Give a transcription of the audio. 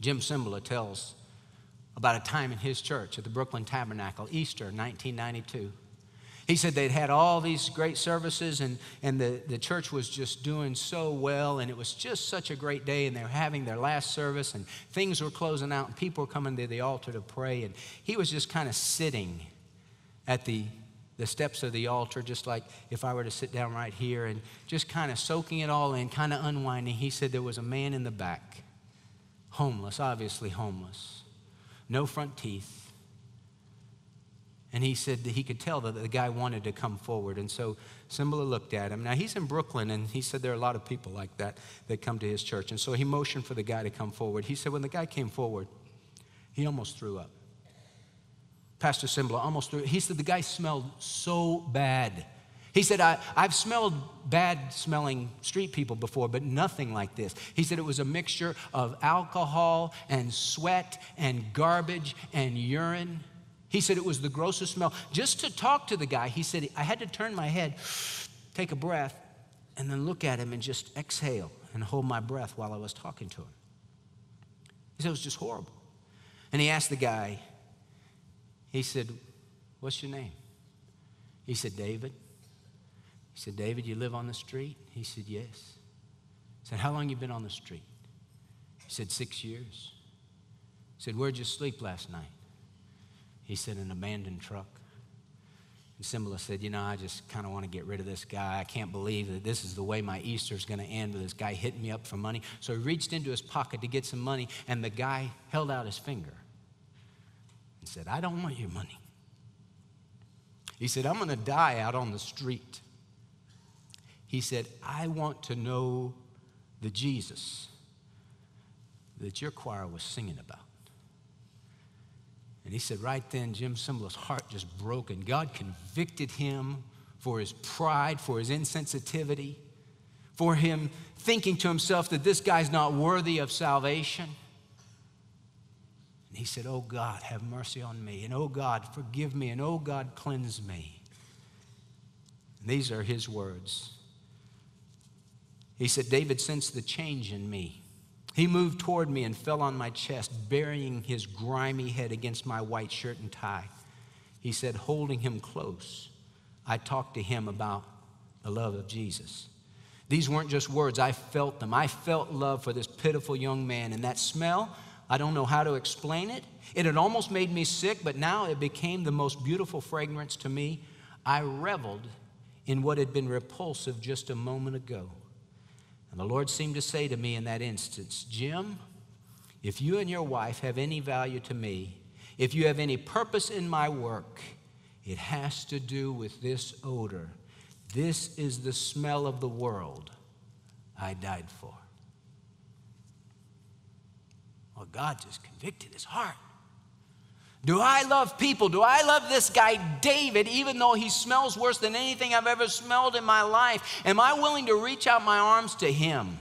Jim Cymbala tells about a time in his church at the Brooklyn Tabernacle, Easter 1992. He said they'd had all these great services and, and the, the church was just doing so well and it was just such a great day and they were having their last service and things were closing out and people were coming to the altar to pray and he was just kind of sitting at the, the steps of the altar just like if I were to sit down right here and just kind of soaking it all in, kind of unwinding. He said there was a man in the back, homeless, obviously homeless, no front teeth and he said that he could tell that the guy wanted to come forward. And so Simba looked at him. Now he's in Brooklyn, and he said there are a lot of people like that that come to his church. And so he motioned for the guy to come forward. He said when the guy came forward, he almost threw up. Pastor Simba almost threw. He said the guy smelled so bad. He said, I, have smelled bad smelling street people before, but nothing like this. He said it was a mixture of alcohol and sweat and garbage and urine. He said it was the grossest smell. Just to talk to the guy, he said, I had to turn my head, take a breath, and then look at him and just exhale and hold my breath while I was talking to him. He said it was just horrible. And he asked the guy, he said, What's your name? He said, David. He said, David, you live on the street? He said, Yes. He said, How long you been on the street? He said, Six years. He said, Where'd you sleep last night? He said, an abandoned truck. And Cymbala said, You know, I just kind of want to get rid of this guy. I can't believe that this is the way my Easter's going to end with this guy hitting me up for money. So he reached into his pocket to get some money, and the guy held out his finger and said, I don't want your money. He said, I'm going to die out on the street. He said, I want to know the Jesus that your choir was singing about. And he said, right then, Jim Cymbala's heart just broke, and God convicted him for his pride, for his insensitivity, for him thinking to himself that this guy's not worthy of salvation. And he said, Oh God, have mercy on me. And oh God, forgive me. And oh God, cleanse me. And these are his words. He said, David sensed the change in me. He moved toward me and fell on my chest, burying his grimy head against my white shirt and tie. He said, holding him close, I talked to him about the love of Jesus. These weren't just words, I felt them. I felt love for this pitiful young man. And that smell, I don't know how to explain it. It had almost made me sick, but now it became the most beautiful fragrance to me. I reveled in what had been repulsive just a moment ago. And the Lord seemed to say to me in that instance, Jim, if you and your wife have any value to me, if you have any purpose in my work, it has to do with this odor. This is the smell of the world I died for. Well, God just convicted his heart. Do I love people? Do I love this guy, David, even though he smells worse than anything I've ever smelled in my life? Am I willing to reach out my arms to him?